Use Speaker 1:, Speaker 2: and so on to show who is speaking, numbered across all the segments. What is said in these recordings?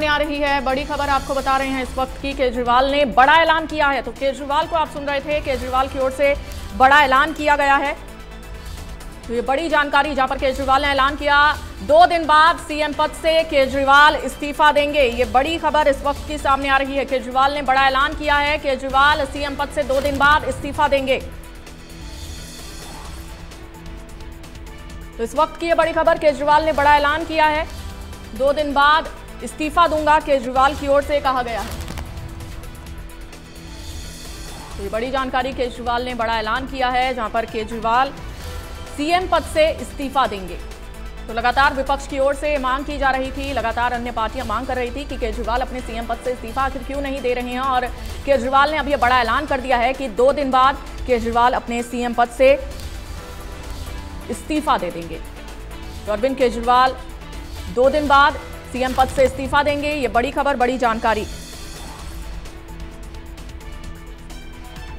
Speaker 1: सामने आ रही है। बड़ी खबर आपको बता रहे हैं इस वक्त की, केजरीवाल ने बड़ा ऐलान किया है। तो केजरीवाल को आप सुन रहे थे, केजरीवाल की ओर से बड़ा ऐलान किया गया है। तो ये बड़ी जानकारी जहाँ पर केजरीवाल ने ऐलान किया। दो दिन बाद सीएम पद से केजरीवाल इस्तीफा देंगे। ये बड़ी खबर इस वक्त की सामने आ रही है। केजरीवाल ने बड़ा ऐलान किया है। केजरीवाल सीएम पद से दो दिन बाद इस्तीफा देंगे। तो इस वक्त की ये बड़ी खबर, केजरीवाल ने बड़ा ऐलान किया है। दो दिन बाद इस्तीफा दूँगा, केजरीवाल की ओर से कहा गया। है तो ये बड़ी जानकारी केजरीवाल ने बड़ा ऐलान किया है, जहाँ पर केजरीवाल सीएम पद से इस्तीफा देंगे। तो लगातार विपक्ष की ओर से मांग की जा रही थी, लगातार अन्य पार्टियाँ मांग कर रही थी कि केजरीवाल अपने सीएम पद से इस्तीफा आखिर क्यों नहीं दे रहे हैं, और केजरीवाल ने अब यह बड़ा ऐलान कर दिया है कि दो दिन बाद केजरीवाल अपने सीएम पद से इस्तीफा दे देंगे। तो अरविंद केजरीवाल, दो दिन बाद सीएम पद से इस्तीफा देंगे, ये बड़ी खबर, बड़ी जानकारी।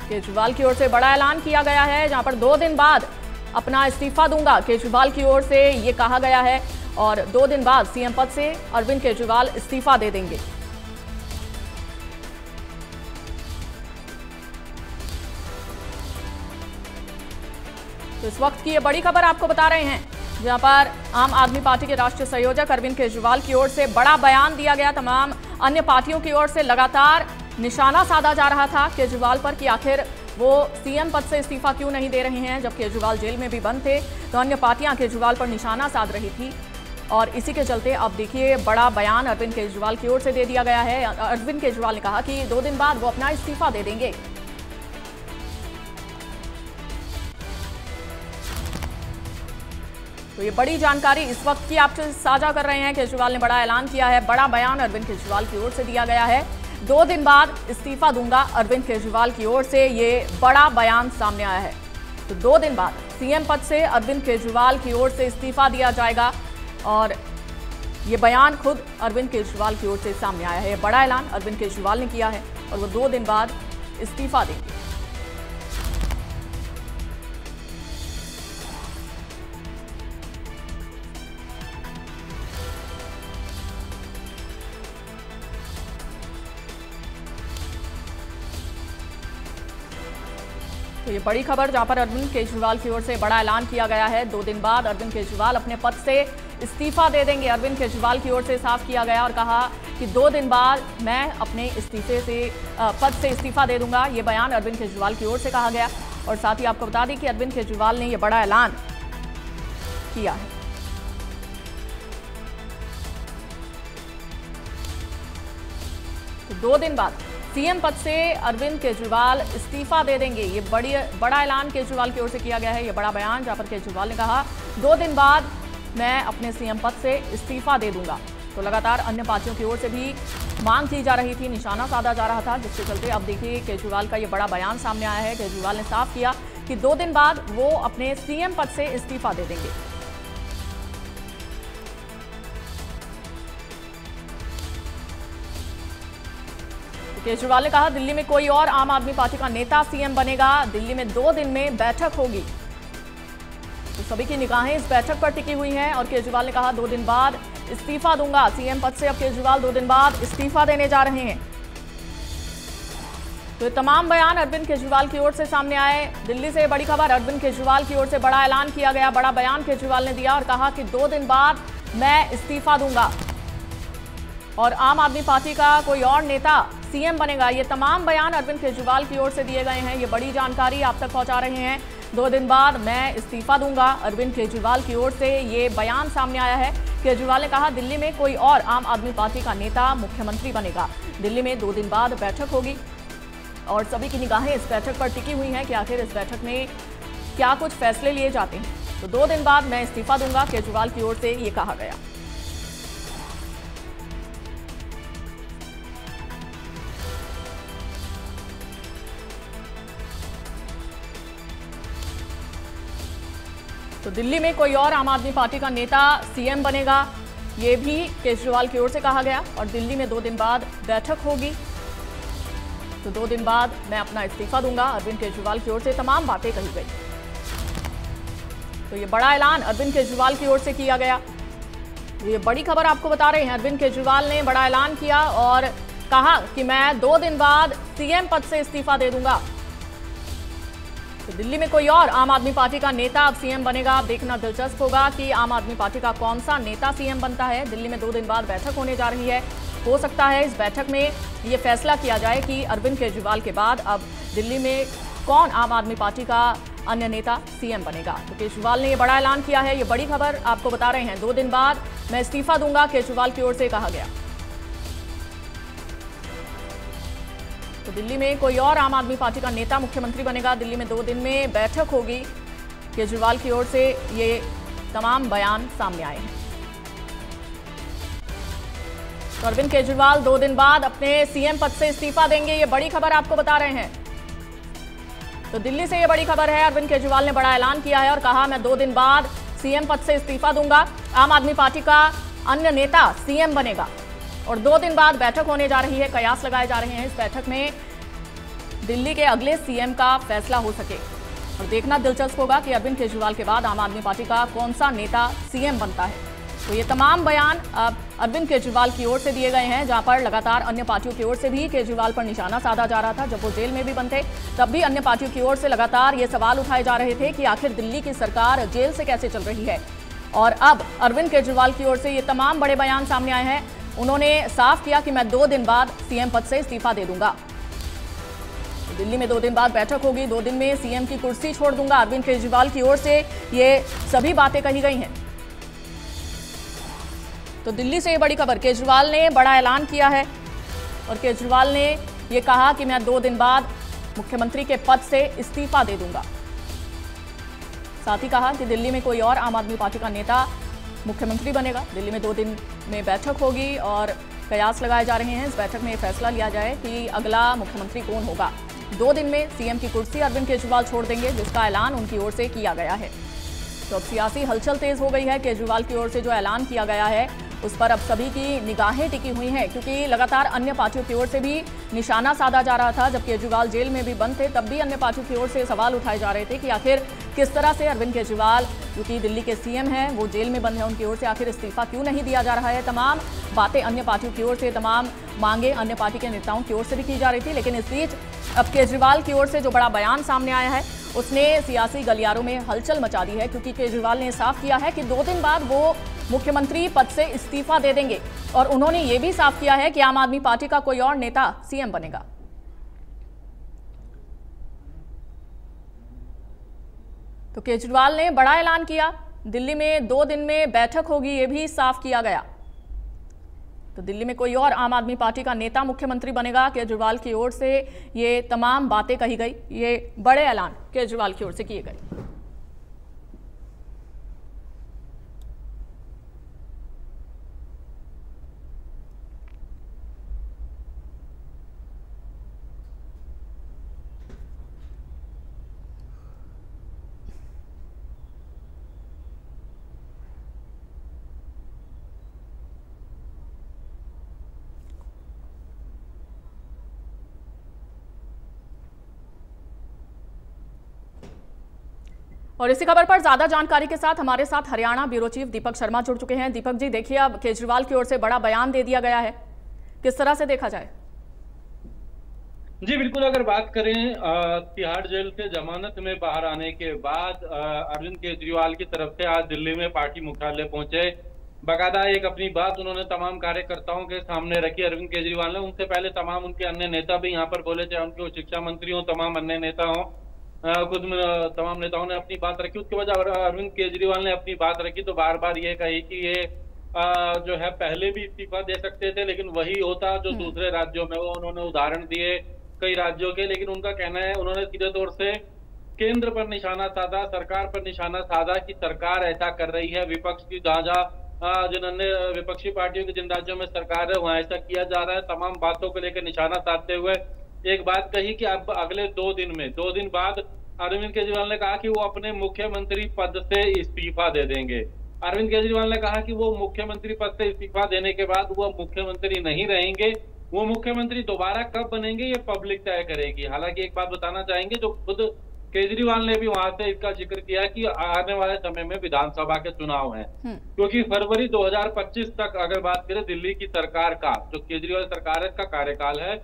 Speaker 1: केजरीवाल की ओर से बड़ा ऐलान किया गया है, जहाँ पर दो दिन बाद अपना इस्तीफा दूँगा। केजरीवाल की ओर से ये कहा गया है और दो दिन बाद सीएम पद से अरविंद केजरीवाल इस्तीफा दे देंगे। तो इस वक्त की ये बड़ी खबर आपको बता रहे हैं। जहाँ पर आम आदमी पार्टी के राष्ट्रीय संयोजक अरविंद केजरीवाल की ओर से बड़ा बयान दिया गया। तमाम अन्य पार्टियों की ओर से लगातार निशाना साधा जा रहा था केजरीवाल पर कि आखिर वो सीएम पद से इस्तीफा क्यों नहीं दे रहे हैं, जब केजरीवाल जेल में भी बंद थे तो अन्य पार्टियाँ केजरीवाल पर निशाना साध रही थी। और इसी के चलते अब देखिए, बड़ा बयान अरविंद केजरीवाल की ओर से दे दिया गया है। अरविंद केजरीवाल ने कहा कि दो दिन बाद वो अपना इस्तीफा दे देंगे। तो ये बड़ी जानकारी इस वक्त की आपसे साझा कर रहे हैं। केजरीवाल ने बड़ा ऐलान किया है। बड़ा बयान अरविंद केजरीवाल की ओर से दिया गया है। दो दिन बाद इस्तीफा दूँगा अरविंद केजरीवाल की ओर से। ये बड़ा बयान सामने आया है। तो दो दिन बाद सीएम पद से अरविंद केजरीवाल की ओर से इस्तीफा दिया जाएगा और ये बयान खुद अरविंद केजरीवाल की ओर से सामने आया है। बड़ा ऐलान अरविंद केजरीवाल ने किया है और वो दो दिन बाद इस्तीफा देंगे। तो ये बड़ी खबर जहाँ पर अरविंद केजरीवाल की ओर से बड़ा ऐलान किया गया है। दो दिन बाद अरविंद केजरीवाल अपने पद से इस्तीफा दे देंगे। अरविंद केजरीवाल की ओर से साफ़ किया गया और कहा कि दो दिन बाद मैं अपने इस्तीफे से पद से इस्तीफा दे दूँगा। ये बयान अरविंद केजरीवाल की ओर से कहा गया। और साथ ही आपको बता दें कि अरविंद केजरीवाल ने यह बड़ा ऐलान किया है। तो दो दिन बाद सीएम पद से अरविंद केजरीवाल इस्तीफा दे देंगे। ये बड़ी, बड़ा ऐलान केजरीवाल की ओर से किया गया है। ये बड़ा बयान, जहाँ पर केजरीवाल ने कहा, दो दिन बाद मैं अपने सीएम पद से इस्तीफा दे दूँगा। तो लगातार अन्य पार्टियों की ओर से भी मांग की जा रही थी, निशाना साधा जा रहा था, जिसके चलते अब देखिए केजरीवाल का ये बड़ा बयान सामने आया है। केजरीवाल ने साफ़ किया कि दो दिन बाद वो अपने सीएम पद से इस्तीफा दे देंगे। केजरीवाल ने कहा, दिल्ली में कोई और आम आदमी पार्टी का नेता सीएम बनेगा। दिल्ली में दो दिन में बैठक होगी। तो सभी की निगाहें इस बैठक पर टिकी हुई हैं और केजरीवाल ने कहा, दो दिन बाद इस्तीफा दूँगा। सीएम पद से अब केजरीवाल दो दिन बाद इस्तीफा देने जा रहे हैं। तो तमाम बयान अरविंद केजरीवाल की ओर से सामने आए। दिल्ली से बड़ी खबर, अरविंद केजरीवाल की ओर से बड़ा ऐलान किया गया। बड़ा बयान केजरीवाल ने दिया और कहा कि दो दिन बाद मैं इस्तीफा दूँगा। और आम आदमी पार्टी का कोई और नेता सीएम बनेगा। ये तमाम बयान अरविंद केजरीवाल की ओर से दिए गए हैं। ये बड़ी जानकारी आप तक पहुँचा रहे हैं। दो दिन बाद मैं इस्तीफा दूँगा अरविंद केजरीवाल की ओर से। ये बयान सामने आया है। केजरीवाल ने कहा, दिल्ली में कोई और आम आदमी पार्टी का नेता मुख्यमंत्री बनेगा। दिल्ली में दो दिन बाद बैठक होगी। और सभी की निगाहें इस बैठक पर टिकी हुई हैं कि आखिर इस बैठक में क्या कुछ फैसले लिए जाते हैं। तो दो दिन बाद मैं इस्तीफा दूँगा, केजरीवाल की ओर से ये कहा गया। तो दिल्ली में कोई और आम आदमी पार्टी का नेता सीएम बनेगा, ये भी केजरीवाल की ओर से कहा गया, और दिल्ली में दो दिन बाद बैठक होगी। तो दो दिन बाद मैं अपना इस्तीफा दूँगा। अरविंद केजरीवाल की ओर से तमाम बातें कही गई। तो ये बड़ा ऐलान अरविंद केजरीवाल की ओर से किया गया। ये बड़ी खबर आपको बता रहे हैं, अरविंद केजरीवाल ने बड़ा ऐलान किया और कहा कि मैं दो दिन बाद सीएम पद से इस्तीफा दे दूँगा। तो दिल्ली में कोई और आम आदमी पार्टी का नेता अब सीएम बनेगा। अब देखना दिलचस्प होगा कि आम आदमी पार्टी का कौन सा नेता सीएम बनता है। दिल्ली में दो दिन बाद बैठक होने जा रही है। हो सकता है इस बैठक में ये फैसला किया जाए कि अरविंद केजरीवाल के बाद अब दिल्ली में कौन आम आदमी पार्टी का अन्य नेता सीएम बनेगा। तो केजरीवाल ने ये बड़ा ऐलान किया है। ये बड़ी खबर आपको बता रहे हैं। दो दिन बाद मैं इस्तीफा दूँगा, केजरीवाल की ओर से कहा गया। तो दिल्ली में कोई और आम आदमी पार्टी का नेता मुख्यमंत्री बनेगा। दिल्ली में दो दिन में बैठक होगी। केजरीवाल की ओर से ये तमाम बयान सामने आए हैं। तो अरविंद केजरीवाल दो दिन बाद अपने सीएम पद से इस्तीफा देंगे, ये बड़ी खबर आपको बता रहे हैं। तो दिल्ली से ये बड़ी खबर है, अरविंद केजरीवाल ने बड़ा ऐलान किया है और कहा, मैं दो दिन बाद सीएम पद से इस्तीफा दूँगा। आम आदमी पार्टी का अन्य नेता सीएम बनेगा। और दो दिन बाद बैठक होने जा रही है, कयास लगाए जा रहे हैं। इस बैठक में दिल्ली के अगले सीएम का फैसला हो सके। और देखना दिलचस्प होगा कि अरविंद केजरीवाल के बाद आम आदमी पार्टी का कौन सा नेता सीएम बनता है। तो ये तमाम बयान अब अरविंद केजरीवाल की ओर से दिए गए हैं, जहाँ पर लगातार अन्य पार्टियों की ओर से भी केजरीवाल पर निशाना साधा जा रहा था, जब वो जेल में भी बंद थे। तब भी अन्य पार्टियों की ओर से लगातार ये सवाल उठाए जा रहे थे कि आखिर दिल्ली की सरकार जेल से कैसे चल रही है। और अब अरविंद केजरीवाल की ओर से ये तमाम बड़े बयान सामने आए हैं। उन्होंने साफ़ किया कि मैं दो दिन बाद सीएम पद से इस्तीफा दे दूँगा। दिल्ली में दो दिन बाद बैठक होगी। दो दिन में सीएम की कुर्सी छोड़ दूँगा। अरविंद केजरीवाल की ओर से ये सभी बातें कही गई हैं। तो दिल्ली से ये बड़ी खबर, केजरीवाल ने बड़ा ऐलान किया है और केजरीवाल ने ये कहा कि मैं दो दिन बाद मुख्यमंत्री के पद से इस्तीफा दे दूँगा। साथ ही कहा कि दिल्ली में कोई और आम आदमी पार्टी का नेता मुख्यमंत्री बनेगा। दिल्ली में दो दिन में बैठक होगी और कयास लगाए जा रहे हैं। इस बैठक में फैसला लिया जाए कि अगला मुख्यमंत्री कौन होगा। दो दिन में सीएम की कुर्सी अरविंद केजरीवाल छोड़ देंगे, जिसका ऐलान उनकी ओर से किया गया है। तो अब सियासी हलचल तेज हो गई है। केजरीवाल की ओर से जो ऐलान किया गया है, उस पर अब सभी की निगाहें टिकी हुई हैं, क्योंकि लगातार अन्य पार्टियों की ओर से भी निशाना साधा जा रहा था। जब केजरीवाल जेल में भी बंद थे, तब भी अन्य पार्टियों की ओर से सवाल उठाए जा रहे थे कि आखिर किस तरह से अरविंद केजरीवाल जो कि दिल्ली के सीएम हैं, वो जेल में बंद है, उनकी ओर से आखिर इस्तीफा क्यों नहीं दिया जा रहा है? तमाम बातें अन्य पार्टियों की ओर से, तमाम मांगे अन्य पार्टी के नेताओं की ओर से भी की जा रही थी, लेकिन इस बीच अब केजरीवाल की ओर से जो बड़ा बयान सामने आया है, उसने सियासी गलियारों में हलचल मचा दी है, क्योंकि केजरीवाल ने साफ़ किया है कि दो दिन बाद वो मुख्यमंत्री पद से इस्तीफा दे देंगे, और उन्होंने ये भी साफ़ किया है कि आम आदमी पार्टी का कोई और नेता सीएम बनेगा। तो केजरीवाल ने बड़ा ऐलान किया। दिल्ली में दो दिन में बैठक होगी, ये भी साफ़ किया गया। तो दिल्ली में कोई और आम आदमी पार्टी का नेता मुख्यमंत्री बनेगा, केजरीवाल की ओर से ये तमाम बातें कही गई। ये बड़े ऐलान केजरीवाल की ओर से किए गए। और इसी खबर पर ज़्यादा जानकारी के साथ हमारे साथ हरियाणा ब्यूरो चीफ दीपक शर्मा जुड़ चुके हैं। दीपक जी, देखिए अब केजरीवाल की ओर से बड़ा बयान दे दिया गया है। किस तरह से देखा जाए?
Speaker 2: जी, बिल्कुल, अगर बात करें तिहाड़ जेल से जमानत में बाहर आने के बाद अरविंद केजरीवाल की तरफ़ से आज दिल्ली में पार्टी मुख्यालय पहुँचे। बकायदा एक अपनी बात उन्होंने तमाम कार्यकर्ताओं के सामने रखी। अरविंद केजरीवाल ने उनसे पहले तमाम उनके अन्य नेता भी यहाँ पर बोले, चाहे उनके शिक्षा मंत्री हो, तमाम अन्य नेता हों। खुद तमाम नेताओं ने अपनी बात रखी। उसके बाद अरविंद केजरीवाल ने अपनी बात रखी तो बार बार ये कही कि ये आ, जो है पहले भी इस्तीफा दे सकते थे लेकिन वही होता जो हम्म। दूसरे राज्यों में वो उन्होंने उदाहरण दिए कई राज्यों के लेकिन उनका कहना है उन्होंने सीधे तौर से केंद्र पर निशाना साधा सरकार पर निशाना साधा कि सरकार ऐसा कर रही है। विपक्ष की जहाँ जहाँ जिन अन्य विपक्षी पार्टियों के जिन राज्यों में सरकार है वहाँ ऐसा किया जा रहा है। तमाम बातों को लेकर निशाना साधते हुए एक बात कही कि अब अगले दो दिन में दो दिन बाद अरविंद केजरीवाल ने कहा कि वो अपने मुख्यमंत्री पद से इस्तीफा दे देंगे। अरविंद केजरीवाल ने कहा कि वो मुख्यमंत्री पद से इस्तीफा देने के बाद वो मुख्यमंत्री नहीं रहेंगे। वो मुख्यमंत्री दोबारा कब बनेंगे ये पब्लिक तय करेगी। हालाँकि एक बात बताना चाहेंगे जो खुद केजरीवाल ने भी वहाँ से इसका ज़िक्र किया कि आने वाले समय में विधानसभा के चुनाव हैं।
Speaker 1: हम्म,
Speaker 2: क्योंकि फरवरी 2025 तक अगर बात करें दिल्ली की सरकार का जो केजरीवाल सरकार है इसका कार्यकाल है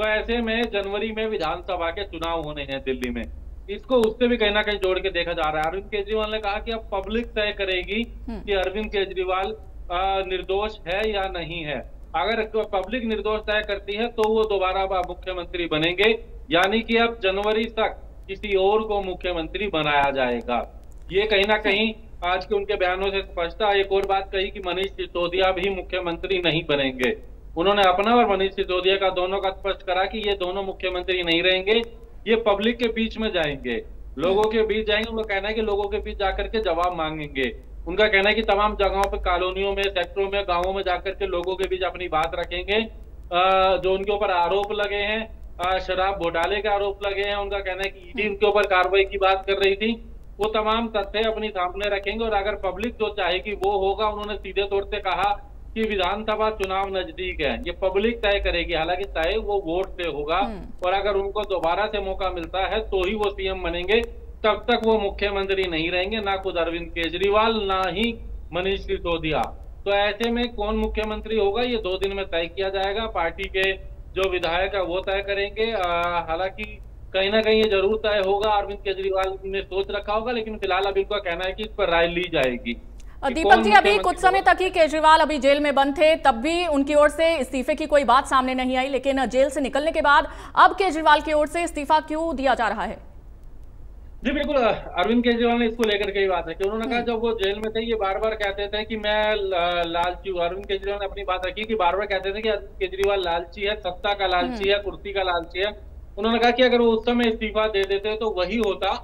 Speaker 2: तो ऐसे में जनवरी में विधानसभा के चुनाव होने हैं दिल्ली में। इसको उससे भी कहीं ना कहीं जोड़ के देखा जा रहा है। अरविंद केजरीवाल ने कहा कि अब पब्लिक तय करेगी
Speaker 1: हम्म।
Speaker 2: कि अरविंद केजरीवाल निर्दोष है या नहीं है। अगर पब्लिक निर्दोष तय करती है तो वो दोबारा मुख्यमंत्री बनेंगे। यानी कि अब जनवरी तक किसी और को मुख्यमंत्री बनाया जाएगा। ये कहीं ना कहीं आज के उनके बयानों से स्पष्ट एक और बात कही कि मनीष सिसोदिया भी मुख्यमंत्री नहीं बनेंगे। उन्होंने अपना और मनीष सिसोदिया का दोनों का स्पष्ट करा कि ये दोनों मुख्यमंत्री नहीं रहेंगे, ये पब्लिक के बीच में जाएँगे। लोगों के बीच जाएँगे, उनका कहना है कि लोगों के बीच जाकर के जवाब मांगेंगे। उनका कहना है कि तमाम जगहों पर कॉलोनियों में, सेक्टरों में, गाँवों में जाकर के लोगों के बीच अपनी बात रखेंगे। जो उनके ऊपर आरोप लगे हैं शराब घोटाले के आरोप लगे हैं, उनका कहना है कि ईडी उनके ऊपर कार्रवाई की बात कर रही थी। वो तमाम तथ्य अपनी सामने रखेंगे और अगर पब्लिक जो चाहेगी, वो होगा, उन्होंने सीधे तौर से कहा कि विधानसभा चुनाव नज़दीक है ये पब्लिक तय करेगी। हालाँकि तय वो वोट से होगा
Speaker 1: हम्म।
Speaker 2: और अगर उनको दोबारा से मौका मिलता है तो ही वो सीएम बनेंगे। तब तक वो मुख्यमंत्री नहीं रहेंगे ना खुद अरविंद केजरीवाल ना ही मनीष सिसोदिया। तो ऐसे में कौन मुख्यमंत्री होगा ये दो दिन में तय किया जाएगा। पार्टी के जो विधायक है वो तय करेंगे। हालाँकि कहीं ना कहीं ये ज़रूर तय होगा। अरविंद केजरीवाल ने सोच रखा होगा लेकिन फ़िलहाल अभी उनका कहना है कि इस पर राय ली जाएगी।
Speaker 1: दीपक जी अभी कुछ समय तक ही केजरीवाल अभी जेल में बंद थे तब भी उनकी ओर से इस्तीफे की कोई बात सामने नहीं आई लेकिन जेल से निकलने के बाद अब केजरीवाल की ओर से इस्तीफा क्यों दिया जा रहा है?
Speaker 2: जी बिल्कुल अरविंद केजरीवाल ने इसको लेकर के ही बात रखी उन्होंने कहा जब वो जेल में थे ये बार बार कहते थे कि मैं लालची हूँ। अरविंद केजरीवाल ने अपनी बात रखी कि बार बार कहते थे कि अरविंद केजरीवाल लालची है सत्ता का लालची है कुर्सी का लालची है। उन्होंने कहा कि अगर वो उस समय इस्तीफा दे देते तो वही होता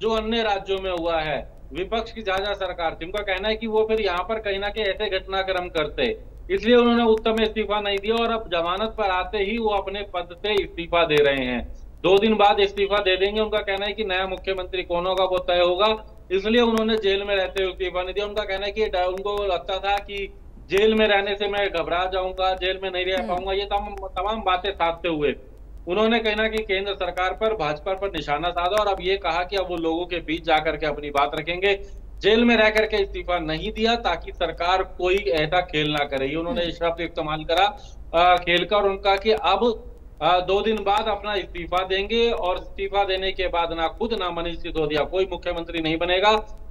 Speaker 2: जो अन्य राज्यों में हुआ है। विपक्ष की जहाँ सरकार थी। उनका कहना है कि वो फिर यहाँ पर कहीं ना कहीं ऐसे घटनाक्रम करते। इसलिए उन्होंने उत्तम इस्तीफा नहीं दिया और अब जमानत पर आते ही वो अपने पद से इस्तीफा दे रहे हैं। दो दिन बाद इस्तीफा दे देंगे। उनका कहना है कि नया मुख्यमंत्री कौन होगा वो तय होगा। इसलिए उन्होंने जेल में रहते हुए इस्तीफा नहीं दिया। उनका कहना है कि उनको लगता था कि जेल में रहने से मैं घबरा जाऊँगा जेल में नहीं रह
Speaker 1: हम्म।
Speaker 2: पाऊँगा। ये तमाम तमाम बातें साधते हुए उन्होंने कहीं ना कहीं केंद्र सरकार पर भाजपा पर निशाना साधा और अब ये कहा कि अब वो लोगों के बीच जाकर के अपनी बात रखेंगे। जेल में रह करके इस्तीफा नहीं दिया ताकि सरकार कोई ऐसा खेल ना करे। ये उन्होंने शब्द इस्तेमाल करा अ, खेल का और उनका कि अब अ, दो दिन बाद अपना इस्तीफा देंगे और इस्तीफा देने के बाद ना खुद ना मनीष सिसोदिया कोई मुख्यमंत्री नहीं बनेगा।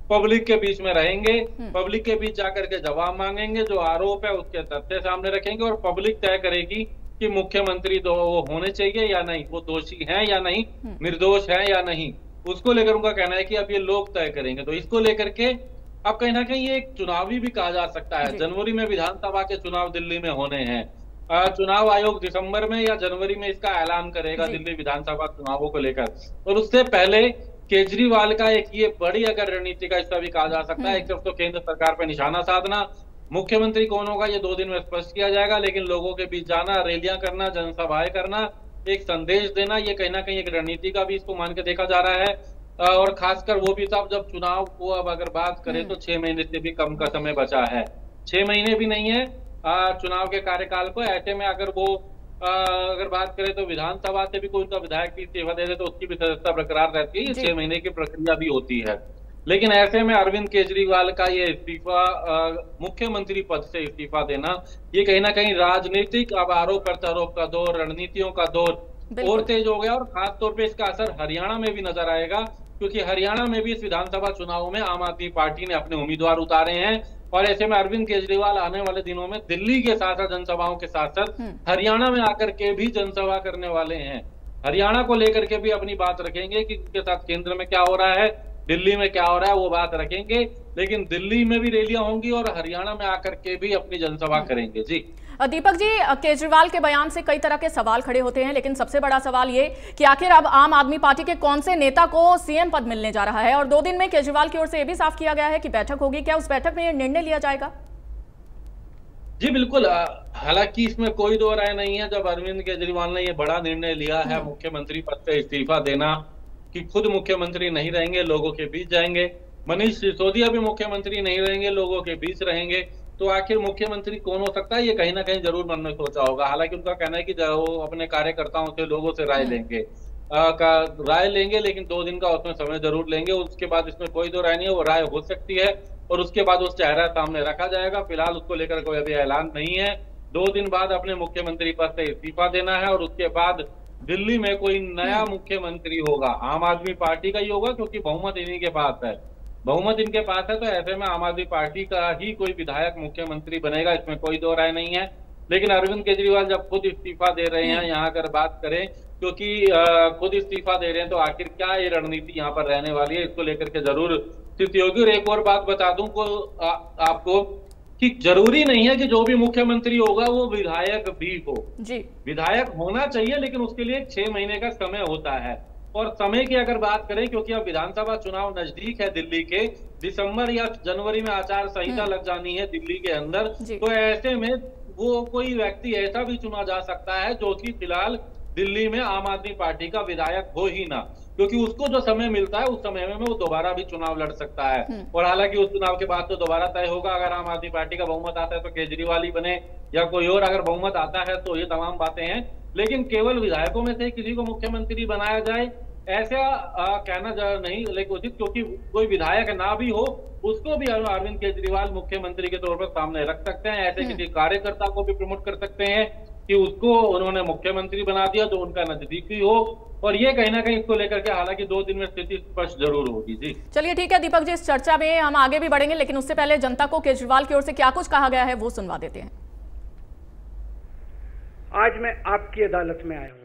Speaker 2: पब्लिक के बीच में रहेंगे पब्लिक के बीच जाकर के जवाब मांगेंगे जो आरोप है उसके तथ्य सामने रखेंगे और पब्लिक तय करेगी कि मुख्यमंत्री दो वो होने चाहिए या नहीं? वो दोषी हैं या नहीं? निर्दोष हैं या नहीं? उसको लेकर उनका कहना है कि अब ये लोग तय करेंगे। तो इसको लेकर के अब कहीं ना कहीं ये एक चुनावी भी कहा जा सकता है। जनवरी में विधानसभा के चुनाव दिल्ली में होने हैं। चुनाव आयोग दिसंबर में या जनवरी में इसका ऐलान करेगा दिल्ली विधानसभा चुनावों को लेकर। और उससे पहले केजरीवाल का एक ये बड़ी अगर रणनीति का हिस्सा भी कहा जा सकता है। एक तरफ़ तो केंद्र सरकार पर निशाना साधना मुख्यमंत्री कौन होगा? ये दो दिन में स्पष्ट किया जाएगा लेकिन लोगों के बीच जाना रैलियाँ करना जनसभाएँ करना एक संदेश देना ये कहीं ना कहीं एक रणनीति का भी इसको मान के देखा जा रहा है। और खासकर वो भी साहब जब चुनाव को अब अगर बात करें तो छह महीने से भी कम का समय बचा है। छह महीने भी नहीं है। चुनाव के कार्यकाल को ऐसे में अगर वो अगर बात करें तो विधानसभा से भी कोई उनका विधायक भी इस्तीफा दे दे तो उसकी भी सदस्यता बरकरार रहती है। छह महीने की प्रक्रिया भी होती है। लेकिन ऐसे में अरविंद केजरीवाल का ये इस्तीफा मुख्यमंत्री पद से इस्तीफा देना ये कहीं ना कहीं राजनीतिक अब आरोप प्रत्यारोप का दौर रणनीतियों का दौर और तेज हो गया और खास तौर पे इसका असर हरियाणा में भी नज़र आएगा क्योंकि हरियाणा में भी इस विधानसभा चुनाव में आम आदमी पार्टी ने अपने उम्मीदवार उतारे हैं और ऐसे में अरविंद केजरीवाल आने वाले दिनों में दिल्ली के साथ साथ जनसभाओं के साथ साथ
Speaker 1: हम्म।
Speaker 2: हरियाणा में आकर के भी जनसभा करने वाले हैं हरियाणा को लेकर के भी अपनी बात रखेंगे कि उनके साथ केंद्र में क्या हो रहा है दिल्ली में क्या हो रहा है वो बात रखेंगे। लेकिन दिल्ली में भी रैलियाँ होंगी और हरियाणा में आकर के भी अपनी जनसभा करेंगे। जी।
Speaker 1: दीपक जी केजरीवाल के बयान से कई तरह के सवाल खड़े होते हैं लेकिन सबसे बड़ा सवाल ये कि आखिर अब आम आदमी पार्टी के कौन से नेता को सीएम पद मिलने जा रहा है? और दो दिन में केजरीवाल की ओर से यह भी साफ़ किया गया है कि बैठक होगी। क्या उस बैठक में यह निर्णय लिया जाएगा?
Speaker 2: जी बिल्कुल हालाँकि इसमें कोई दो राय नहीं है। जब अरविंद केजरीवाल ने यह बड़ा निर्णय लिया है मुख्यमंत्री पद से इस्तीफा देना कि खुद मुख्यमंत्री नहीं रहेंगे लोगों के बीच जाएँगे। मनीष सिसोदिया भी मुख्यमंत्री नहीं रहेंगे लोगों के बीच रहेंगे। तो आखिर मुख्यमंत्री कौन हो सकता है? ये कहीं ना कहीं ज़रूर मन में सोचा होगा। हालाँकि उनका कहना है कि वो अपने कार्यकर्ताओं से लोगों से राय लेंगे। आ, का राय लेंगे लेकिन दो दिन का उसमें समय ज़रूर लेंगे। उसके बाद इसमें कोई दो राय नहीं है वो राय हो सकती है। और उसके बाद उस चेहरा सामने रखा जाएगा। फ़िलहाल उसको लेकर कोई अभी ऐलान नहीं है। दो दिन बाद अपने मुख्यमंत्री पद से इस्तीफा देना है और उसके बाद दिल्ली में कोई नया हम्म। मुख्यमंत्री होगा। आम आदमी पार्टी का ही होगा क्योंकि बहुमत इन्हीं के पास है। बहुमत इनके पास है तो ऐसे में आम आदमी पार्टी का ही कोई विधायक मुख्यमंत्री बनेगा इसमें कोई दो राय नहीं है। लेकिन अरविंद केजरीवाल जब खुद इस्तीफा दे रहे हैं यहाँ अगर बात करें क्योंकि खुद इस्तीफा दे रहे हैं तो आखिर क्या ये रणनीति यहाँ पर रहने वाली है इसको लेकर के ज़रूर स्थिति होगी। और एक और बात बता दूँ को आ, आपको कि ज़रूरी नहीं है कि जो भी मुख्यमंत्री होगा वो विधायक भी हो।
Speaker 1: जी।
Speaker 2: विधायक होना चाहिए लेकिन उसके लिए छह महीने का समय होता है। और समय की अगर बात करें क्योंकि अब विधानसभा चुनाव नज़दीक है दिल्ली के दिसंबर या जनवरी में आचार संहिता हम्म। लग जानी है दिल्ली के अंदर तो ऐसे में वो कोई व्यक्ति ऐसा भी चुना जा सकता है जो कि फ़िलहाल दिल्ली में आम आदमी पार्टी का विधायक हो ही ना। क्योंकि उसको जो समय मिलता है उस समय में वो दोबारा भी चुनाव लड़ सकता है हम्म। और हालाँकि उस चुनाव के बाद तो दोबारा तय होगा अगर आम आदमी पार्टी का बहुमत आता है तो केजरीवाल ही बने या कोई और अगर बहुमत आता है तो ये तमाम बातें हैं लेकिन केवल विधायकों में से किसी को मुख्यमंत्री बनाया जाए ऐसा आ, कहना नहीं लेकिन उचित क्योंकि कोई विधायक ना भी हो उसको भी अरविंद केजरीवाल मुख्यमंत्री के तौर पर सामने रख सकते हैं ऐसे हम्म। किसी कार्यकर्ता को भी प्रमोट कर सकते हैं कि उसको उन्होंने मुख्यमंत्री बना दिया जो उनका नजदीकी हो। और ये कहीं ना कहीं इसको लेकर के हालाँकि दो दिन में स्थिति स्पष्ट ज़रूर होगी जी।
Speaker 1: चलिए ठीक है दीपक जी इस चर्चा में हम आगे भी बढ़ेंगे लेकिन उससे पहले जनता को केजरीवाल की ओर से क्या कुछ कहा गया है वो सुनवा देते हैं।
Speaker 3: आज मैं आपकी अदालत में आया हूँ।